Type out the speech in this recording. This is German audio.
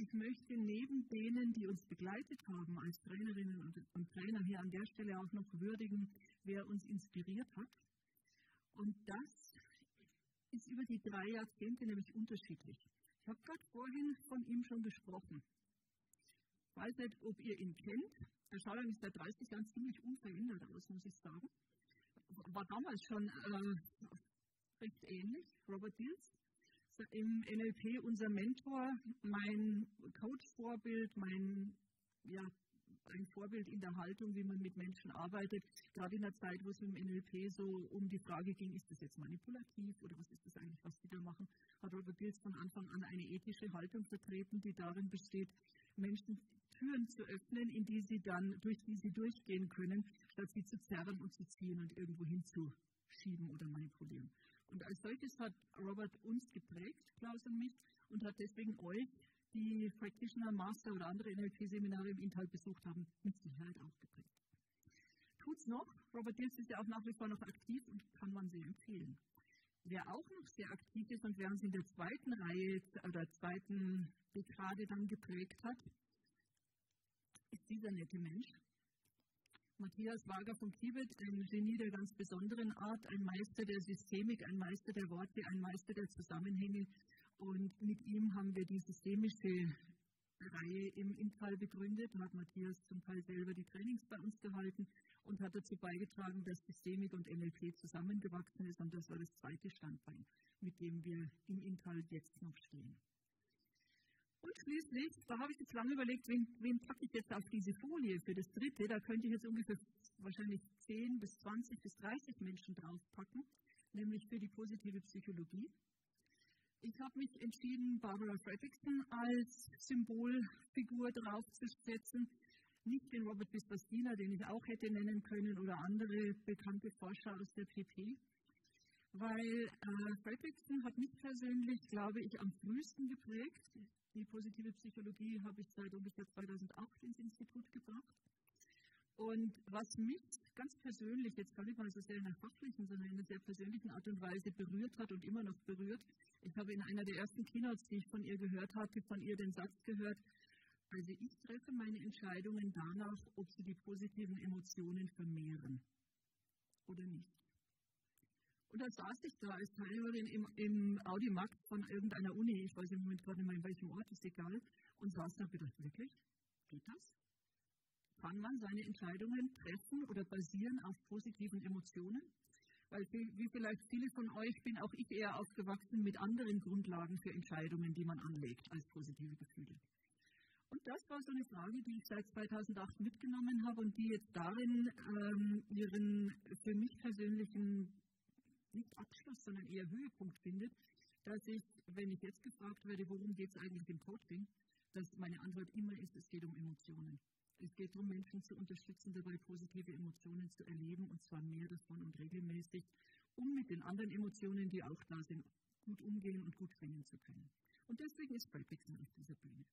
ich möchte neben denen, die uns begleitet haben als Trainerinnen und, Trainer hier an der Stelle auch noch würdigen, wer uns inspiriert hat. Und das ist über die drei Jahrzehnte nämlich unterschiedlich. Ich habe gerade vorhin von ihm schon gesprochen. Ich weiß nicht, ob ihr ihn kennt. Er schaut eigentlich seit 30 Jahren ziemlich unverändert aus, muss ich sagen. War damals schon äh, recht ähnlich, Robert Diels. Im NLP unser Mentor, mein Coach-Vorbild, mein ja, ein Vorbild in der Haltung, wie man mit Menschen arbeitet. Gerade in der Zeit, wo es im NLP so um die Frage ging, ist das jetzt manipulativ oder was ist das eigentlich, was die da machen, hat Robert Dills von Anfang an eine ethische Haltung vertreten, die darin besteht, Menschen Türen zu öffnen, in die sie dann, durch die sie durchgehen können, statt sie zu zerren und zu ziehen und irgendwo hinzuschieben oder manipulieren. Und als solches hat Robert uns geprägt, Klaus und mich, und hat deswegen euch die Practitioner Master oder andere NLP-Seminare im Inhalt besucht haben, mit Sicherheit auch geprägt. Tut's noch. Robert Dills ist ja auch nach wie vor noch aktiv und kann man sehr empfehlen. Wer auch noch sehr aktiv ist und wer uns in der zweiten Reihe oder zweiten Dekade dann geprägt hat, ist dieser nette Mensch. Matthias Wager von Kibet, ein Genie der ganz besonderen Art, ein Meister der Systemik, ein Meister der Worte, ein Meister der Zusammenhänge, und mit ihm haben wir die systemische Reihe im Intal begründet. Hat Matthias zum Teil selber die Trainings bei uns gehalten und hat dazu beigetragen, dass Systemik und NLP zusammengewachsen ist. Und das war das zweite Standbein, mit dem wir im Intal jetzt noch stehen. Schließlich, da habe ich jetzt lange überlegt, wen, wen packe ich jetzt auf diese Folie für das dritte. Da könnte ich jetzt ungefähr wahrscheinlich 10 bis 20 bis 30 Menschen draufpacken, nämlich für die positive Psychologie. Ich habe mich entschieden, Barbara Fredrickson als Symbolfigur draufzusetzen. Nicht den Robert Bisbastina, den ich auch hätte nennen können, oder andere bekannte Forscher aus der PP. Weil äh, Fredrickson hat mich persönlich, glaube ich, am frühesten geprägt. Die positive Psychologie habe ich seit ungefähr 2008 ins Institut gebracht. Und was mich ganz persönlich, jetzt gar nicht mal so sehr in einer fachlichen, sondern in einer sehr persönlichen Art und Weise berührt hat und immer noch berührt, ich habe in einer der ersten Keynotes, die ich von ihr gehört hatte, von ihr den Satz gehört, also ich treffe meine Entscheidungen danach, ob sie die positiven Emotionen vermehren oder nicht. Und da saß ich da als Teilnehmerin im, im Audimax von irgendeiner Uni, ich weiß im Moment gerade nicht mehr in welchem Ort, ist egal, und saß da und gedacht, wirklich? Geht das? kann man seine Entscheidungen treffen oder basieren auf positiven Emotionen? Weil wie vielleicht viele von euch bin auch ich eher aufgewachsen mit anderen Grundlagen für Entscheidungen, die man anlegt als positive Gefühle. Und das war so eine Frage, die ich seit 2008 mitgenommen habe und die jetzt darin ähm, ihren für mich persönlichen nicht Abschluss, sondern eher Höhepunkt findet, dass ich, wenn ich jetzt gefragt werde, worum geht es eigentlich im Coaching, dass meine Antwort immer ist, es geht um Emotionen. Es geht darum, Menschen zu unterstützen, dabei positive Emotionen zu erleben, und zwar mehr davon und regelmäßig, um mit den anderen Emotionen, die auch da sind, gut umgehen und gut schwingen zu können. Und deswegen ist Breakfast auf dieser Bühne.